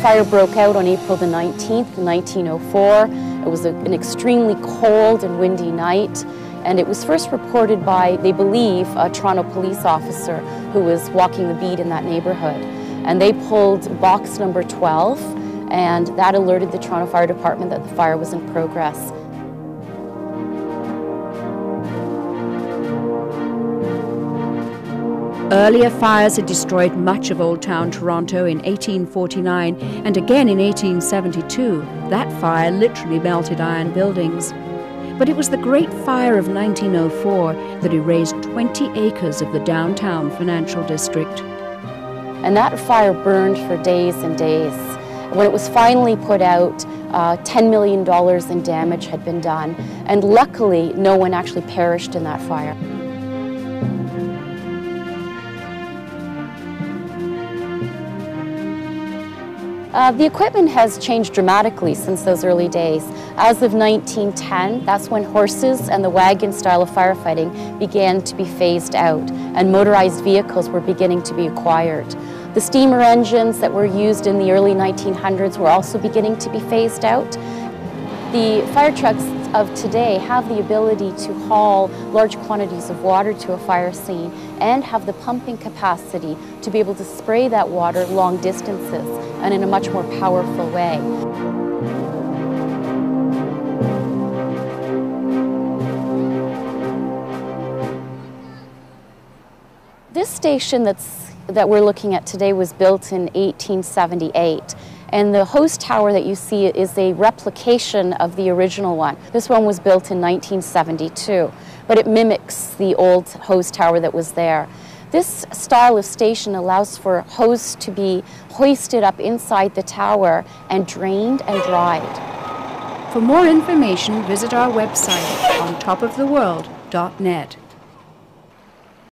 fire broke out on April the 19th, 1904. It was a, an extremely cold and windy night. And it was first reported by, they believe, a Toronto police officer who was walking the beat in that neighborhood. And they pulled box number 12, and that alerted the Toronto Fire Department that the fire was in progress. Earlier fires had destroyed much of Old Town Toronto in 1849 and again in 1872. That fire literally melted iron buildings. But it was the Great Fire of 1904 that erased 20 acres of the downtown financial district. And that fire burned for days and days. When it was finally put out, uh, $10 million in damage had been done. And luckily, no one actually perished in that fire. Uh, the equipment has changed dramatically since those early days. As of 1910, that's when horses and the wagon style of firefighting began to be phased out and motorized vehicles were beginning to be acquired. The steamer engines that were used in the early 1900s were also beginning to be phased out. The fire trucks of today have the ability to haul large quantities of water to a fire scene and have the pumping capacity to be able to spray that water long distances and in a much more powerful way. This station that's, that we're looking at today was built in 1878 and the hose tower that you see is a replication of the original one. This one was built in 1972, but it mimics the old hose tower that was there. This style of station allows for hose to be hoisted up inside the tower and drained and dried. For more information, visit our website on topoftheworld.net.